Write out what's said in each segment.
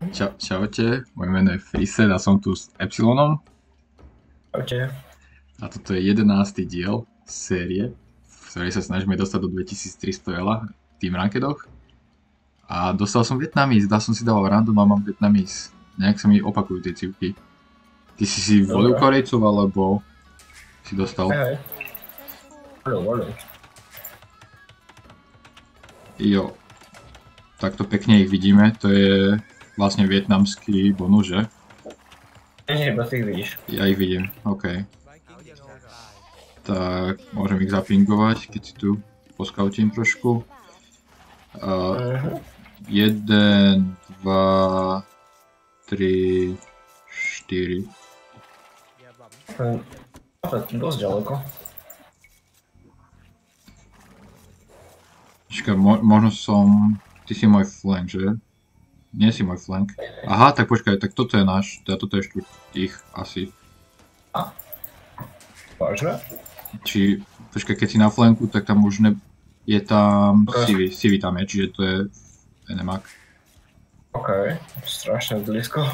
Čau, čaute, moje meno je Frised a som tu s Epsilonom. Čaute. A toto je 11. diel série, v ktorej sa snažíme dostať do 2300 ela v tým rankedoch. A dostal som Vietnamis, dal som si dával random a mám Vietnamis. Nejak sa mi opakujú tie cívky. Ty si si volil Korejcov, alebo si dostal? Hej, hej. Volil, volil. Jo. Takto pekne ich vidíme, to je vlastne vietnamský bonus, že? Nie, iba ty ich vidíš. Ja ich vidím, OK. Tak môžem ich zapingovať, keď si tu poskautím trošku. Uh, Mhm. jeden, dva, tri, štyri. Hm, To je dosť ďaleko. Počkaj, mo- možno som... Ty si môj flank, že? Nie si môj flank. Aha, tak počkaj, tak toto je náš, teda toto je štvrť ich asi. Vážne? Či, počkaj, keď si na flanku, tak tam už ne... Je tam. Civi, Civi tam je, čiže to je Enemak. OK, strašne blízko.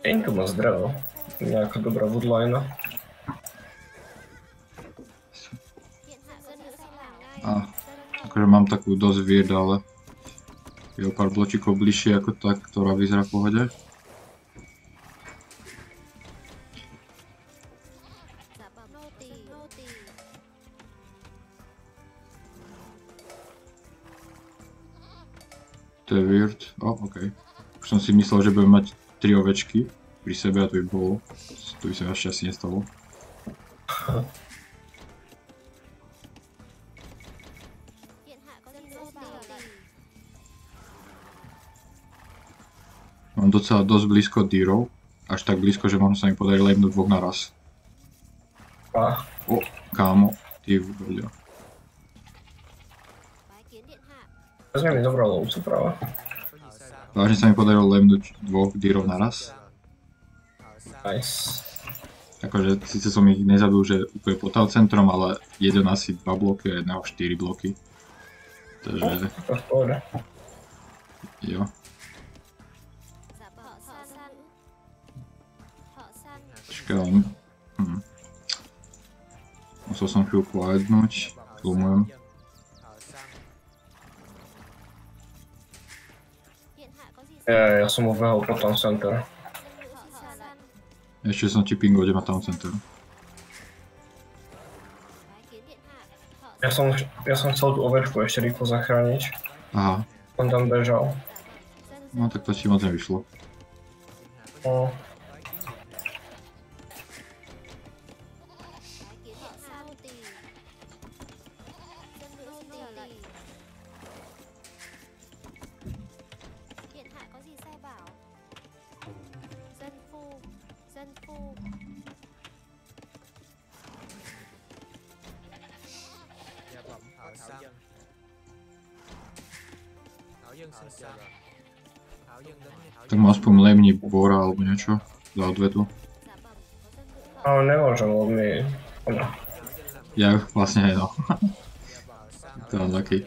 Tu moc drevo. Nejaká dobrá woodline. Akože mám takú dosť weird, ale je o pár bločíkov bližšie ako tá, ktorá vyzerá v pohode. To je weird. O, ok. Už som si myslel, že budem mať 3 ovečky pri sebe a to by bolo. To by sa ešte asi nestalo. Mám docela dosť blízko dírov. Až tak blízko, že možno sa mi podarí lebnúť dvoch naraz. A, O, kámo, ty vľa. vezme mi dobrú lovcu práve. Vážne sa mi podarilo lebnúť dvoch dírov naraz. Nice. Akože síce som ich nezabil, že úplne pod centrom, ale jeden asi 2 bloky a jedného 4 bloky. Takže, jo. Musel som chvíľku hľadnúť. Zlumujem. Ja, ja som ubehol po tom center. Ešte som ti pingol, kde má town center. Ja som, ja som chcel tú ovečku ešte rýchlo zachrániť. Aha, On tam bežal. no tak to ti moc nevyšlo. No, Tak ma aspoň lemni bora alebo niečo za odvetu. Ale nemôžem, mi... Ono, Ja vlastne aj no. To đến ngay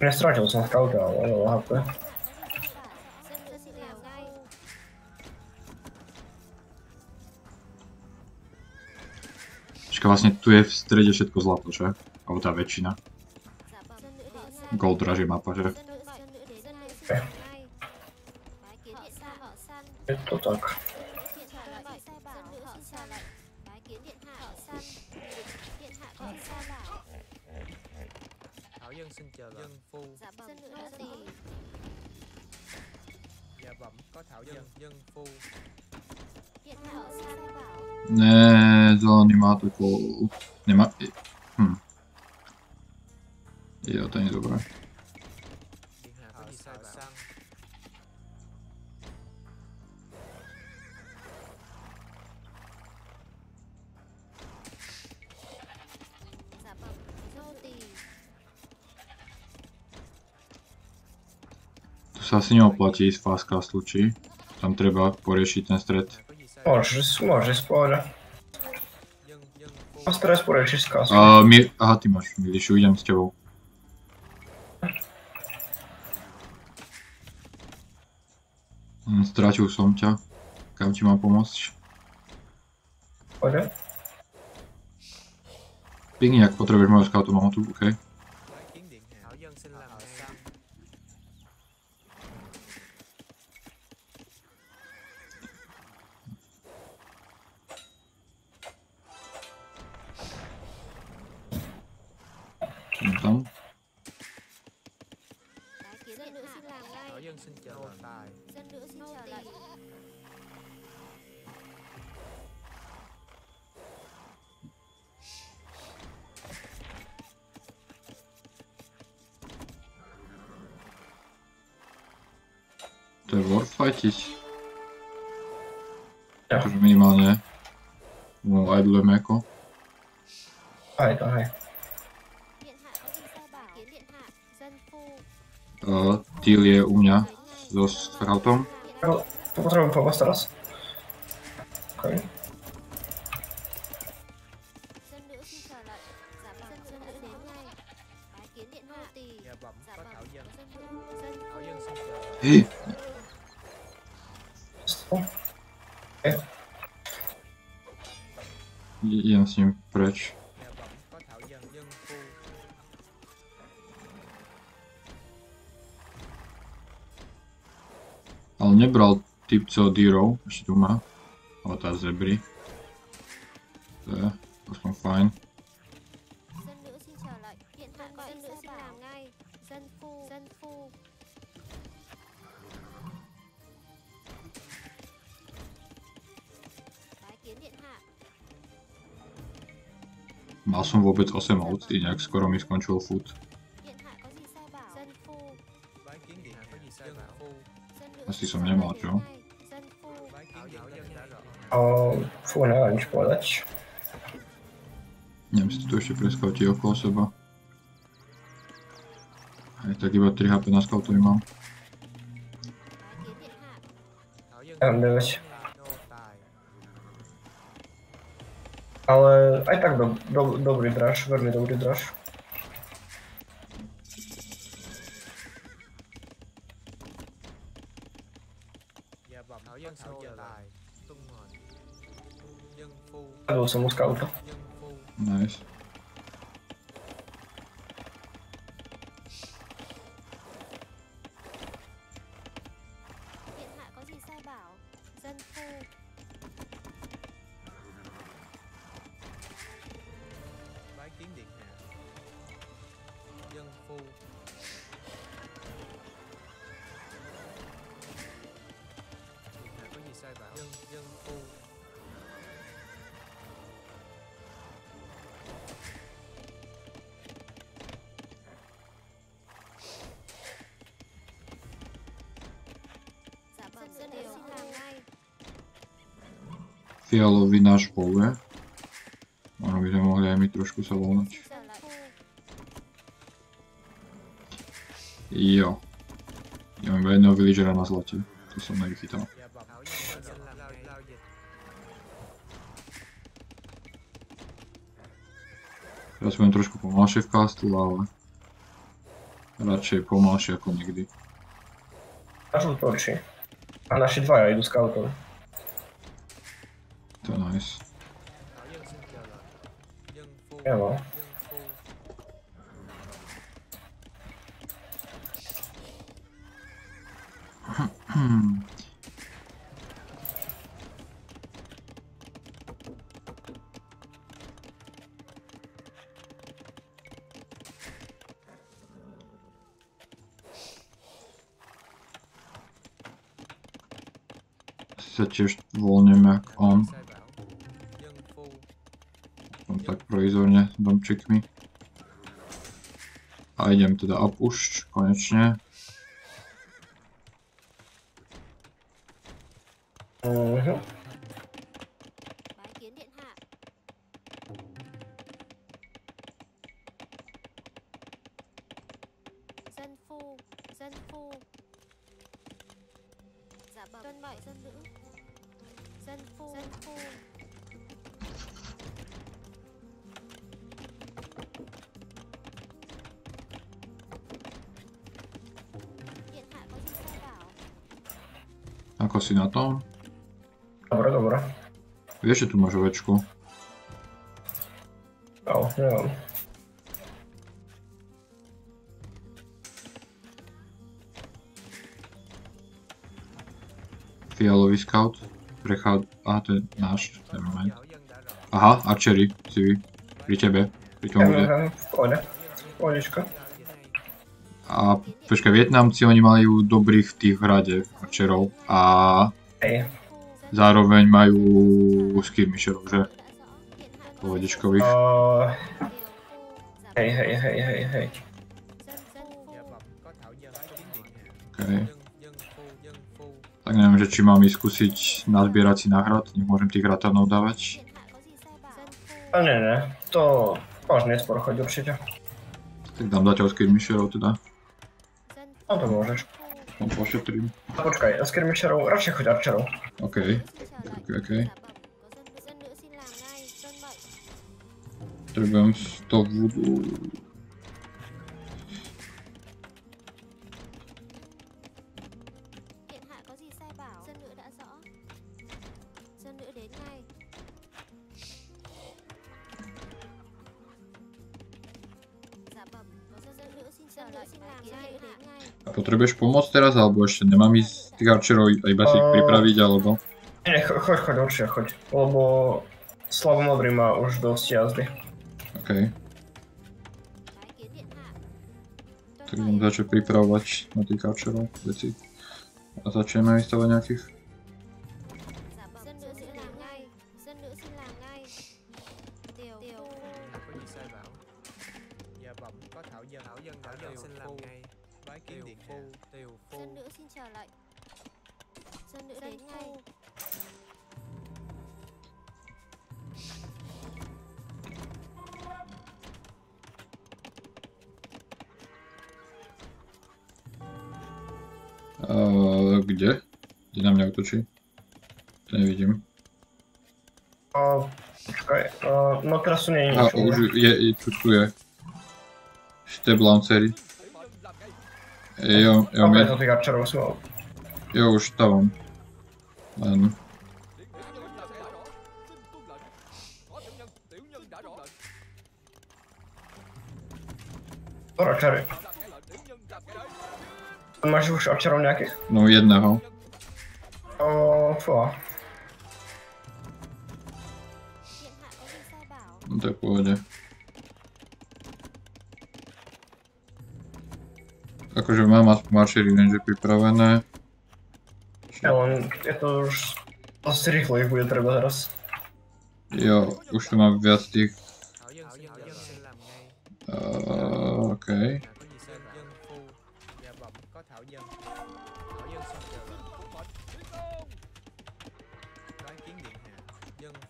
nestrátil som scouta, ale veľa HP. Vlastne tu je v strede všetko zlato, že? Alebo tá väčšina. Gold razie ma poziom. To tak. Thảo dân xin chờ dân phu. Dạ bẩm. Dạ bẩm có thảo to nie ma tylko... Nie hm. Jo, to nie je dobré. Tu sa asi neoplatí ísť fast castle, či? Tam treba poriešiť ten stred. Môžeš, môžeš, pohode. dân dân phu A stres porečiš z kasky. Uh, mi, aha, ty máš milišu, idem s tebou. Stracił Somcia. Kamci ma pomóc. Okej. Biegnij jak potrzebujesz małe skautu, mam tu, okej. No Tam. Thảo Dân xin chào. Nô tài dân nữ xin chờ lệnh To je warfightiť. Ja. Takže minimálne mu idlujeme ako. Aj, to aj. điện hạ có gì sai bảo kiến điện hạ dân phu Uh, Teal je u mňa so scoutom. To potrebujem pomoc teraz. Okej. dân nữ xin chờ lệnh Ale nebral typ co Dírov, ešte tu má. Tá zebry. To je aspoň fajn. Mal som vôbec 8 aut, inak skoro mi skončil food. Asi som nemal, čo? A, fú, neviem nič povedať. Neviem si to tu ešte preskautiť okolo seba. Aj tak iba 3 HP na scoutovi mám. nô tài Ale aj tak do, do, dobrý draž, veľmi dobrý draž. o somos cauta. Nice. dân dân phu Fialový náš voluje. Možno by sme mohli aj my trošku sa voľnať. Jo. Ja mám iba jedného villagera na zlate. To som nevychytal. Teraz budem trošku pomalšie v castle, ale radšej pomalšie ako nikdy. Až útočí. A naši dvaja idú scoutom. Evo. dân phu Hmm. Sa tiež voľneme ako on, sai bảo dân phu on tak provizorne domčekmi. A idem teda up už, konečne. Mhm. bái Ako si na tom? Dobre, dobre. Vieš, že tu máš ovečku? Au, neviem. Fialový scout. Prechá... Aha, to je náš. Nevermind. Aha, Archery. Si vy. Pri tebe. Pri tom bude. pohode. Pohodička. A počkaj, Vietnamci, oni majú dobrých v tých hrade Archerov. A Hej. zároveň majú skirmisherov, že? Pohodičkových. Uh, hej, hej, hej, hej, hej. Okay. Tak neviem, že či mám skúsiť nazbierať si náhrad, nemôžem tých ratanov dávať. A nie, nie. To máš neskôr choď určite. Tak dám zatiaľ skirmisherov teda. No to môžeš. No pošetrím. A počkaj, skirmisherov, radšej choď archerov. OK. OK, OK. Potrebujem 100 voodoo. A potrebuješ pomôcť teraz, alebo ešte nemám ísť tých archerov iba si ich Ehm. pripraviť, alebo... Nie, cho- choď, choď, určite choď. Lebo Slavomodrý má už dosť jazdy. OK. Tak budem začať pripravovať na tých archerov veci. A začneme vystavať nejakých. A, počkaj, a, no teraz tu nie je A už je, je tu, tu je. Step launchery. Jo, jo, Dobre, my, to tých som jo, už stávam. Len, Dobre, archery. Máš už archerov nejakých? no jedného. O, fúha. Bảo No to je v pohode. Akože mám aspoň archery range pripravené. Ja len, je to už dosť rýchlo ich bude treba teraz. Jo, už tu mám viac tých. thảo dân xin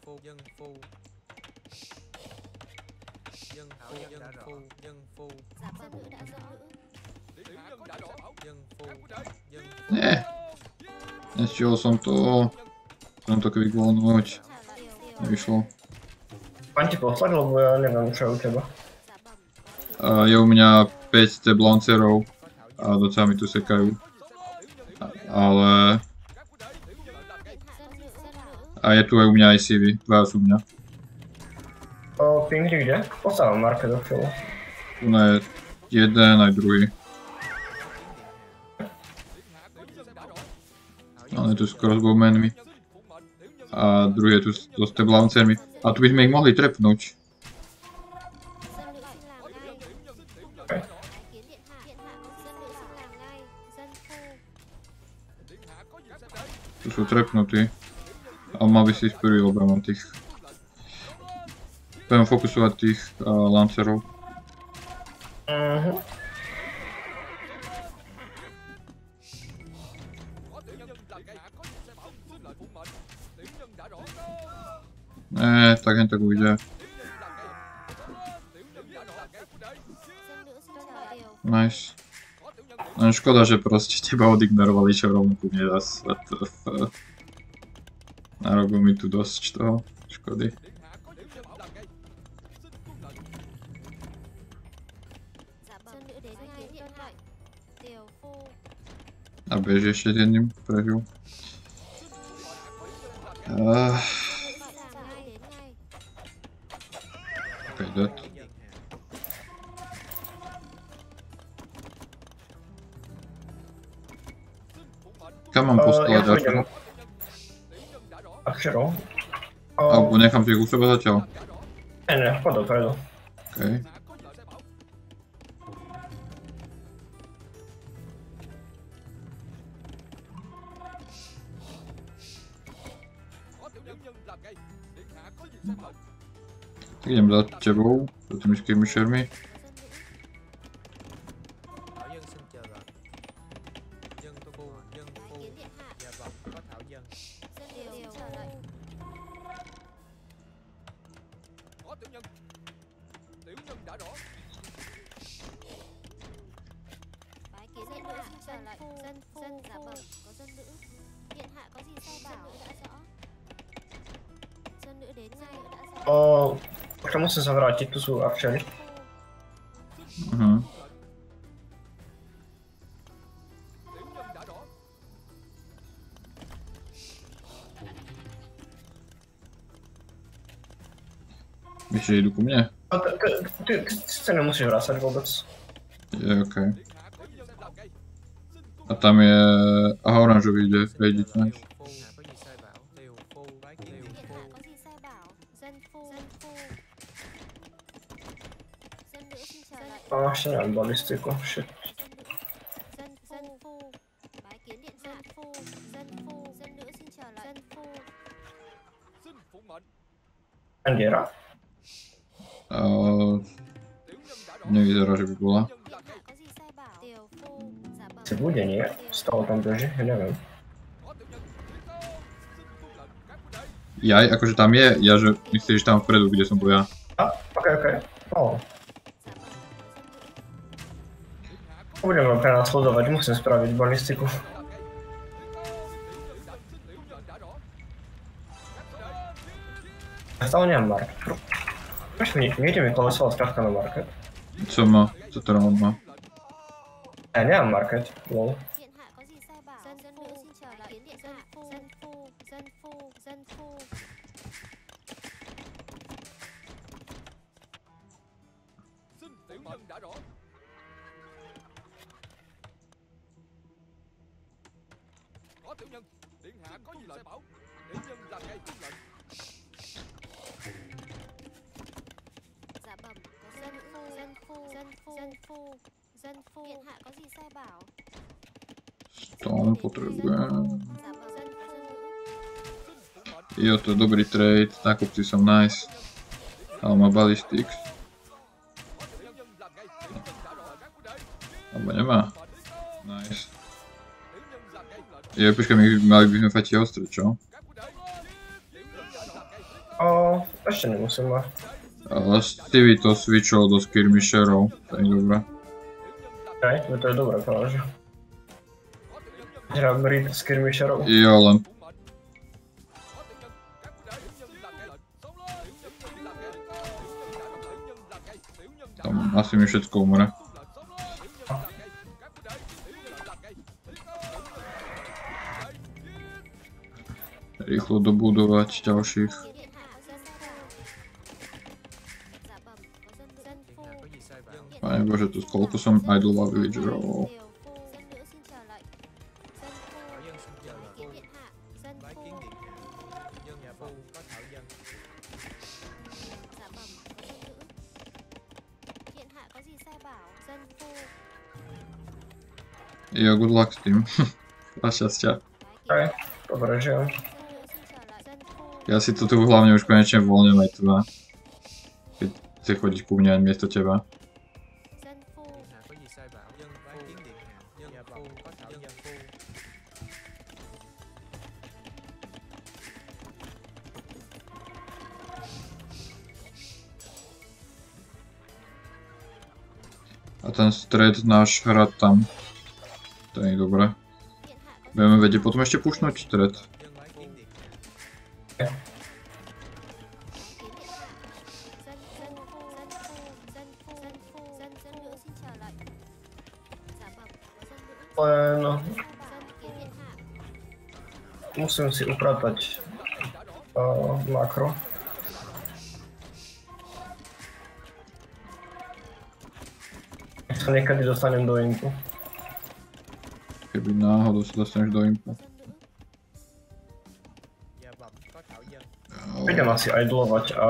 thảo dân nữ đã rõ dân phu dân Nie. Nestihol som to. Som to lời Điều Nevyšlo. Mám ti poslať, lebo ja neviem, čo je u teba. Uh, je u mňa 5 step launcherov a docela mi tu sekajú. Ale... A je tu aj u mňa ICV, dva sú u mňa. O, Pingri kde? Postavím marke do chvíľu. Je jeden aj druhý. On je tu s crossbowmanmi. A druhý je tu so step launchermi. A tu by sme ich mohli trepnúť. Tu sú trepnutí. A mal by si ísť prvý, lebo mám tých... Budem fokusovať tých uh, lancerov. Mhm. Ne, tak jen tak ujde. Nice. Len škoda, že proste teba odignorovali, čo rovno ku mne zas. WTF. Narobil mi tu dosť toho. Škody. A bež ešte jedným prežil. Uh, ngay okay, dead. Kam mám Uh, ja poslať? Ako? Akšero. Alebo Uh, nechám si ich u seba zatiaľ. ne, ne, poď dopredu. Okay. Tak idem za tebou, za tými skirmishermi. Musím sa vrátiť, tu sú akšery. Mhm. Že idú ku mne? A ty, ty, ty, sa nemusíš vrácať vôbec. Je, tuân A tam je... Aha, oranžový ide, vejdi Si bude, nie? Z toho tam beží, ja neviem. Có tiểu nhân Tiến công Xin tuân lệnh các quân đệ Jaj, akože tam je, ja že myslíš tam vpredu, kde som bol ja. A, okej, okej. O, giả nhân đã rõ Các quân đệ Ja stále nemám market. Prečo mi, nejde mi kolesovať krátka na market? Co má? Co teda on má? Ja nemám market, lol. Tiểu nhân. Điện hạ có gì lệnh bảo? Tiểu nhân làm ngay tuân lệnh. Giả bẩm có dân phu dân phu dân phu dân phu. dân phu. Điện hạ có gì sai bảo? Stone potrebujem. giả bẩm dân phu. Dân nữ Xin phụng mệnh Jo, to je dobrý trade, na kopci som nice. Ale má ballistics. Quân đệ Tiểu nhân đã làm ngay O, ešte nemusím mať. Ale Stevie to switchol do skirmisherov, to je dobré. Okej, no to je dobré práve. Hrám read skirmisherov. Jo, len phụng mệnh Có tiểu nhân dân nữ điện hạ có gì sai bảo dân phu Jo, good luck s tým. Veľa šťastia. bái Okej, Ja si to tu hlavne už konečne voľnem aj teba. Keď chce chodiť ku mne miesto teba. A ten stred náš hrad tam. To je dobré. Budeme vedieť potom ešte pušnúť stred. Musím si upratať uh, makro. Nech sa niekedy dostanem do impu. Keby náhodou sa dostaneš do thảo dân Idem asi idlovať a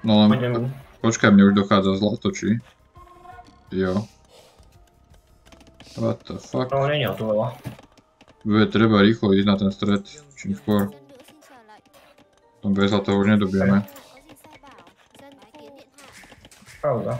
No len budem... počkaj, mne už dochádza zlato, či? Jo. What the fuck? No, nie je tu veľa. Bude treba rýchlo ísť na ten stred, čím skôr. Tom bez zlata už nedobijeme. Có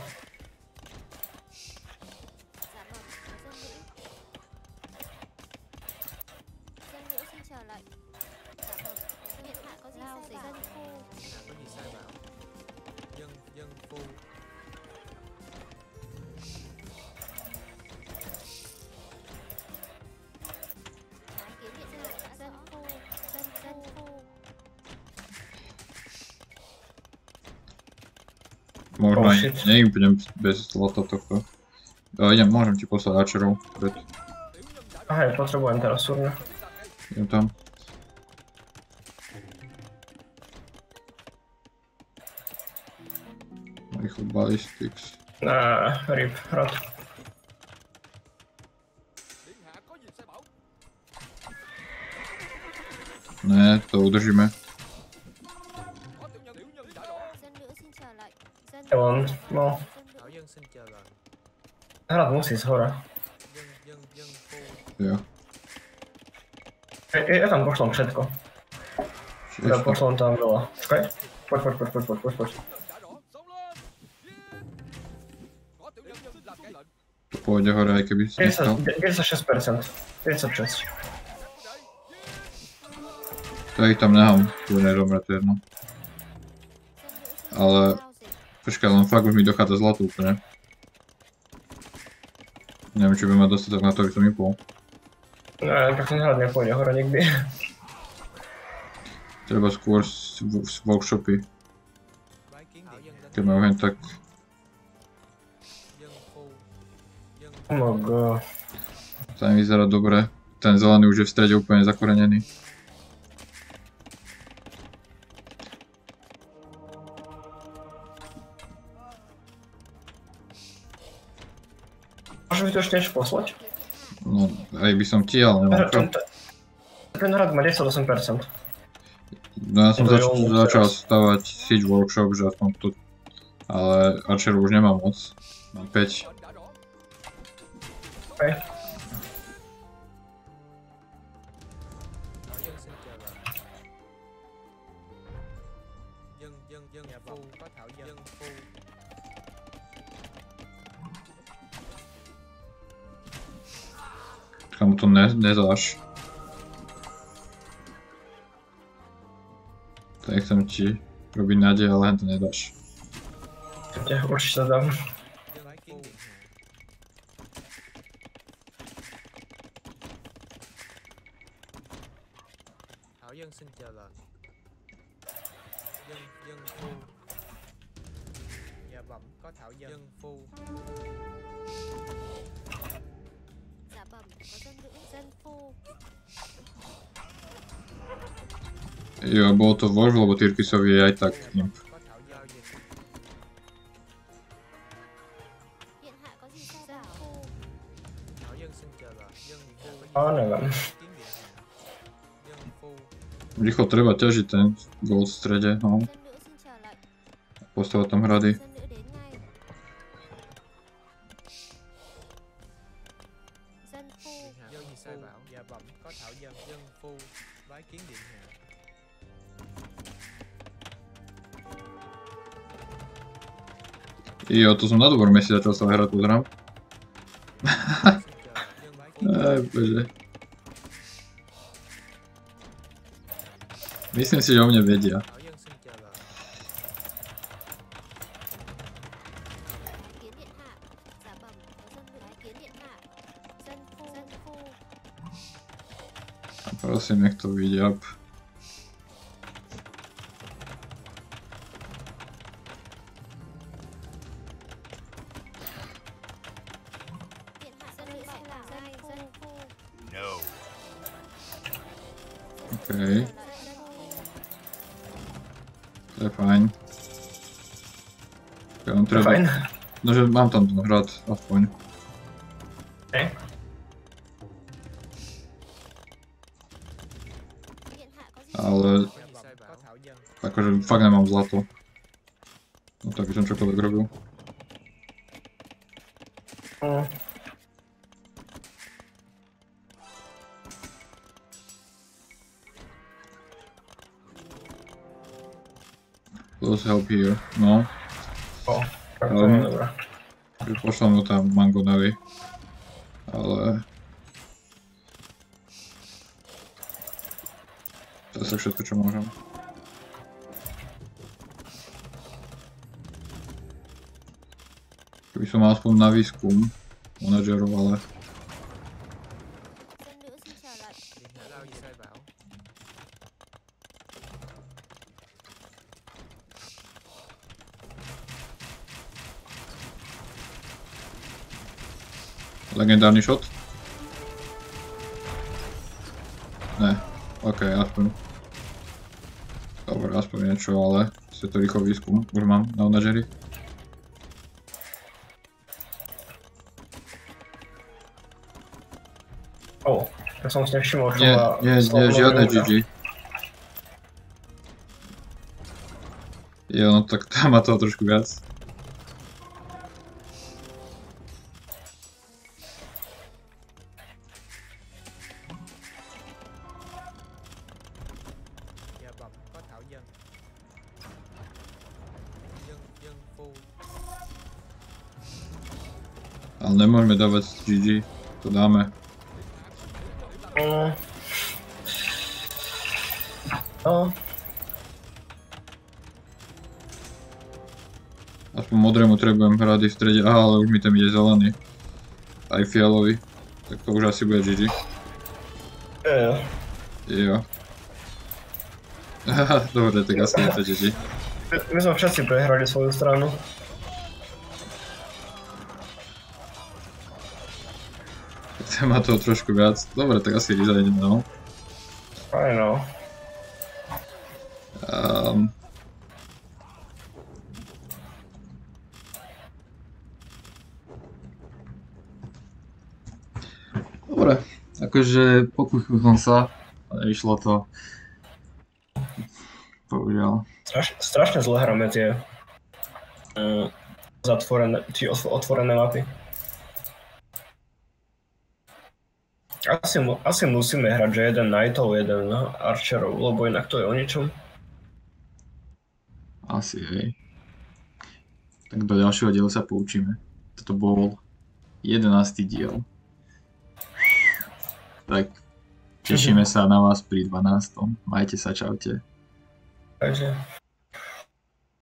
Nevypnem bez zlata tohto. Ja idem, môžem ti poslať Archerov. Pred, Aha, potrebujem teraz surne. idem tam. Rýchlo ballistics. Eee, rip, bảo Ne, to udržíme. Mám, no, hrad musí z hora. Jo. Ja, ja tam pošlom všetko. Ja pošlom tam veľa. Čakaj. Poď, poď, poď, poď, poď, poď, poď. pôjde hore, aj keby si nechcel. 96%. 36. To ich tam nehám, tu nedomre, to je jedno. Ale. Počkaj, len fakt už mi dochádza zlato úplne. Neviem, či budem mať dostatok na to, aby som vypol. Ne, tak ten hrad nepôjde hore nikdy. Treba skôr z, z workshopy, keď majú hen tak Oh my god. To nevyzerá dobre. Ten zelený už je v strede úplne zakorenený. Mi to ešte niečo poslať? No, aj by som ti, ale nemám čo. Ten, hrad má 10-8%. No ja som zač- začal stavať Siege Workshop, že aspoň to... Ale Archer už nemám moc. Mám 5. lệnh đã rõ Okay. dân dân dân dân dạ phu có thảo dân dân phu Kam to ne, nezáš. To nechcem ti robiť nádej, ale to nedáš. Určite, určite dám. To vož, lebo Tyrkisovi je aj tak imp. A neviem. Rýchlo treba ťažiť ten gold v strede, no. Postavať tam hrady. Jo, to som na dobrom mieste začal bái kiến điện Aj, bože. Myslím si, že o mne vedia. dân xin chờ lệnh Okej. Dân phu. To je fajn. Ja mám treba... Fajn. No, že mám tam ten hrad, aspoň. Hej. điện hạ có gì Ale Gia bẩm có thảo dân akože fakt nemám zlato. No tak by som čokoľvek help here. No, O, tak to Um. je dobré. pošlem mu tam Mangonovi. Ale... To je asi všetko, čo môžem. Keby som aspoň na výskum manažerov, ale legendárny shot? Ne, ok, aspoň. Dobre, aspoň niečo, ale si to rýchlo výskum, už mám na manažeri. O, ja som si nevšimol, čo Nie, nie, nie, žiadne. GG. Jo, no tak tam má toho trošku viac. Dávať GG, to dáme. Mm. No, Aspoň modrému trebujem hrady v strede, aha, ale už mi tam ide zelený. Aj fialový. Tak to už asi bude GG. jo. Jo. Dobre, tak asi je to GG. My sme všetci prehrali svoju stranu. Má toho trošku viac. Dobre, tak asi resign, no. Aj no. Um, Dobre, akože pokúsil som sa, ale išlo to. Bohužiaľ. Straš, strašne zle hráme tie mm, zatvorené, otv- otvorené mapy. Asi, asi musíme hrať, že jeden Knightov, jeden Archerov, lebo inak to je o ničom. Asi, hej. Tak do ďalšieho dielu sa poučíme. Toto bol 11. diel. Tak tešíme sa na vás pri 12. Majte sa, čaute. Takže